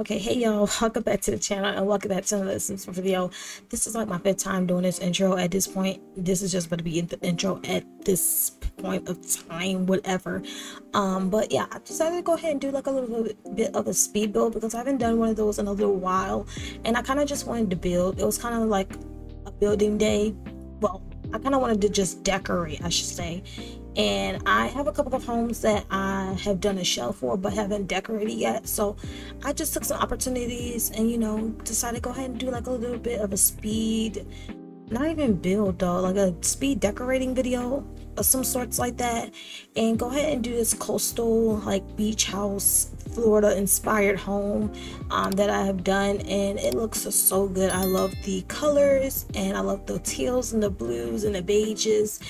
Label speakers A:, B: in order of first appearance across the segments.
A: Okay, hey y'all, welcome back to the channel and welcome back to another Simpsons video. This is like my fifth time doing this intro at this point. This is just going to be the intro at this point of time, whatever. Um, but yeah, I decided to go ahead and do like a little bit of a speed build because I haven't done one of those in a little while. And I kind of just wanted to build. It was kind of like a building day. Well, I kind of wanted to just decorate, I should say. And I have a couple of homes that I have done a shell for but haven't decorated yet. So I just took some opportunities and you know decided to go ahead and do like a little bit of a speed not even build though like a speed decorating video of some sorts like that and go ahead and do this coastal like beach house Florida inspired home um, that I have done and it looks so good I love the colors and I love the teals and the blues and the beiges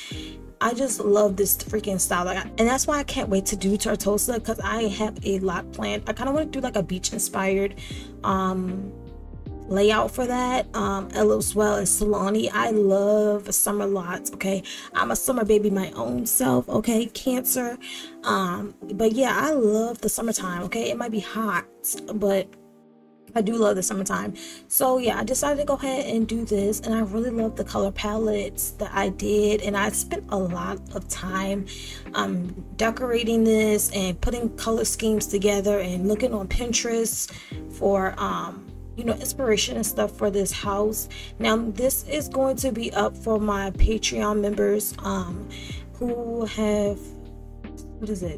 A: I just love this freaking style. Like, and that's why I can't wait to do Tartosa because I have a lot planned. I kind of want to do like a beach inspired um layout for that um as well as Sulani. I love summer lots. Okay, I'm a summer baby my own self. Okay, Cancer. Um, but yeah, I love the summertime. Okay, it might be hot, but I do love the summertime. So yeah, I decided to go ahead and do this and I really love the color palettes that I did and I spent a lot of time um, decorating this and putting color schemes together and looking on Pinterest for um, you know inspiration and stuff for this house. Now this is going to be up for my patreon members um who have what is it?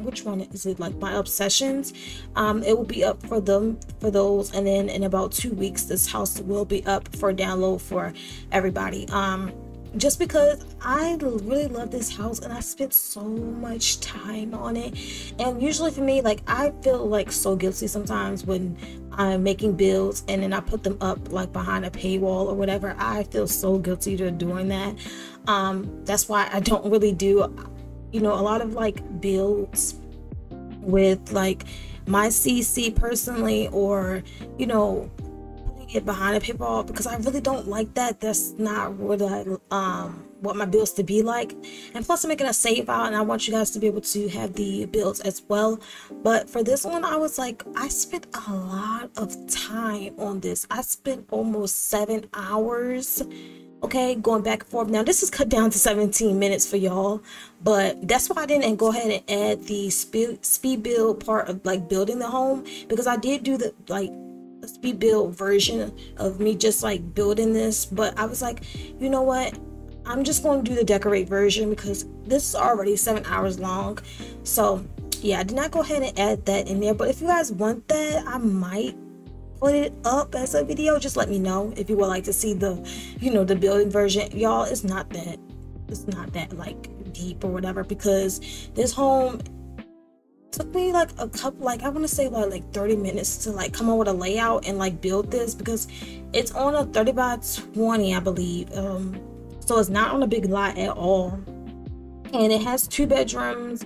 A: Which one is it? Like my obsessions. Um it will be up for them for those and then in about two weeks this house will be up for download for everybody. Um just because I really love this house and I spent so much time on it. And usually for me, like I feel like so guilty sometimes when I'm making builds and then I put them up like behind a paywall or whatever. I feel so guilty to doing that. Um, that's why I don't really do you know, a lot of like builds with like my CC personally, or you know, it behind a paper because I really don't like that. That's not what I um what my builds to be like. And plus i'm making a save out and i want you guys to be able to have the builds as well. But for this one i was like i spent a lot of time on this. I spent almost seven hours okay going back and forth. Now this is cut down to 17 minutes for y'all but that's why i didn't go ahead and add the speed speed build part of like building the home because i did do the like speed build version of me just like building this but i was like you know what? I'm just going to do the decorate version because this is already seven hours long. So yeah i did not go ahead and add that in there but if you guys want that i might put it up as a video. Just let me know if you would like to see the you know the building version. Y'all it's not that it's not that like deep or whatever because this home took me like a couple like i want to say like like 30 minutes to like come up with a layout and like build this because it's on a 30 by 20 i believe um so it's not on a big lot at all. And it has two bedrooms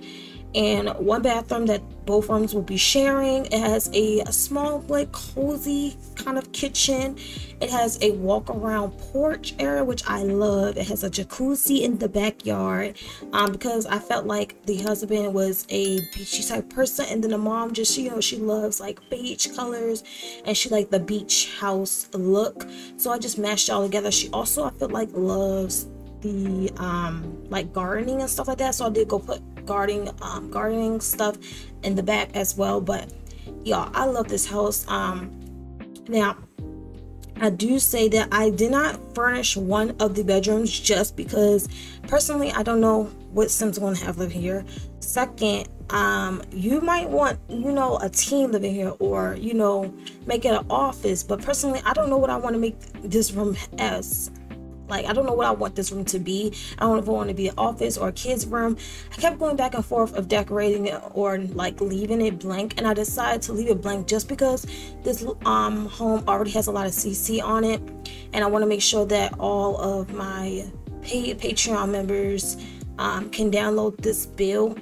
A: and one bathroom that both rooms will be sharing. It has a, small, like, cozy kind of kitchen. It has a walk around porch area, which I love. It has a jacuzzi in the backyard um, because I felt like the husband was a beachy type person, and then the mom just, you know, she loves like beach colors and she like the beach house look. So I just mashed it all together. She also, I feel like, loves the um like gardening and stuff like that so i did go put gardening um gardening stuff in the back as well but y'all i love this house um now I do say that I did not furnish one of the bedrooms just because personally I don't know what Sims going to have live here. Second, um, you might want you know a team living here or you know make it an office. But personally, I don't know what I want to make this room as. Like, I don't know what I want this room to be. I don't know if I want to be an office or a kid's room. I kept going back and forth of decorating it or like leaving it blank. And I decided to leave it blank just because this um, home already has a lot of CC on it. And I want to make sure that all of my paid Patreon members um, can download this bill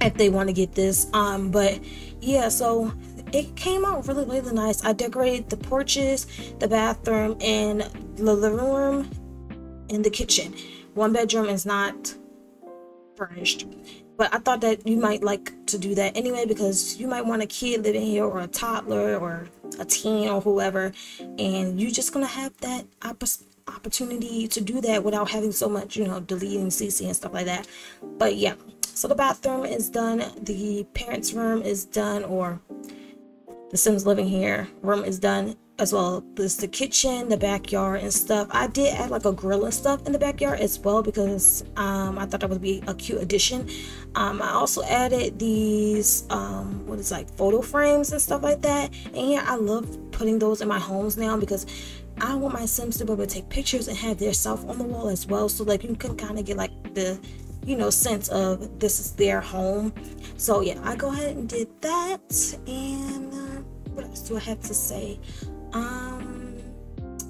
A: if they want to get this. Um, but yeah, so it came out really really nice i decorated the porches the bathroom and the living room in the kitchen. One bedroom is not furnished. But I thought that you might like to do that anyway because you might want a kid living here or a toddler or a teen or whoever, and you're just gonna have that opportunity to do that without having so much, you know, deleting CC and stuff like that. But yeah, so the bathroom is done, the parents' room is done, or the Sims living here room is done as well as the kitchen the backyard and stuff. I did add like a grill and stuff in the backyard as well because um, i thought that would be a cute addition. Um, i also added these um, what is like photo frames and stuff like that. And yeah i love putting those in my homes now because i want my sims to be able to take pictures and have their self on the wall as well so like you can kind of get like the you know sense of this is their home. So yeah i go ahead and did that. And uh, what else do i have to say? Um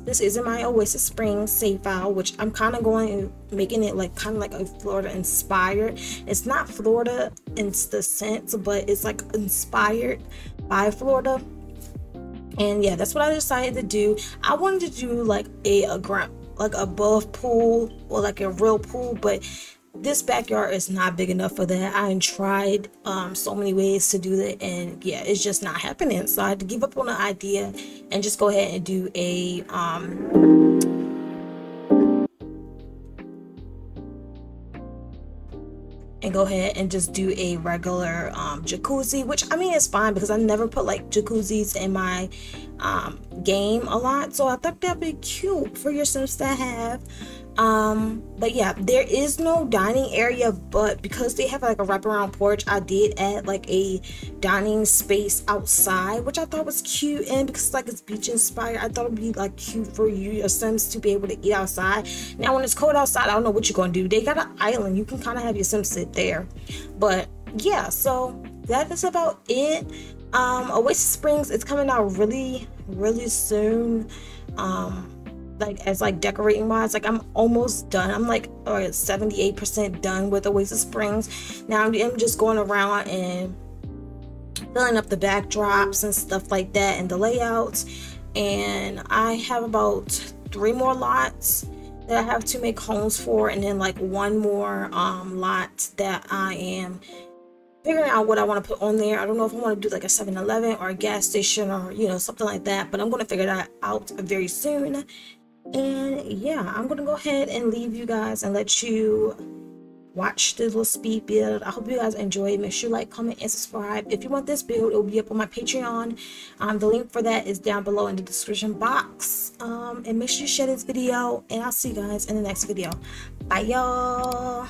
A: this isn't my oasis springs save file which i'm kind of going making it like kind of like a florida inspired. It's not florida in the sense but it's like inspired by florida. And yeah that's what i decided to do. I wanted to do like a, a ground like above pool or like a real pool but this backyard is not big enough for that. I tried um, so many ways to do that, and yeah, it's just not happening. So I had to give up on the idea and just go ahead and do a um, and go ahead and just do a regular um, jacuzzi, which I mean is fine because I never put like jacuzzis in my um, game a lot. So I thought that'd be cute for your Sims to have um but yeah there is no dining area but because they have like a wraparound porch i did add like a dining space outside which i thought was cute. And because like it's beach inspired i thought it'd be like cute for you your sims to be able to eat outside. Now when it's cold outside i don't know what you're gonna do. They got an island. You can kind of have your sims sit there. But yeah so that is about it. Um oasis springs it's coming out really really soon. Um like as like decorating wise like i'm almost done i'm like or 78 percent done with the oasis springs now i'm just going around and filling up the backdrops and stuff like that and the layouts and i have about three more lots that i have to make homes for and then like one more um lot that i am figuring out what I want to put on there. I don't know if I want to do like a 7-Eleven or a gas station or, you know, something like that. But I'm going to figure that out very soon. And yeah, I'm gonna go ahead and leave you guys and let you watch the little speed build. I hope you guys enjoy. Make sure you like, comment, and subscribe. If you want this build, it will be up on my Patreon. Um, the link for that is down below in the description box. Um, and make sure you share this video. And I'll see you guys in the next video. Bye, y'all.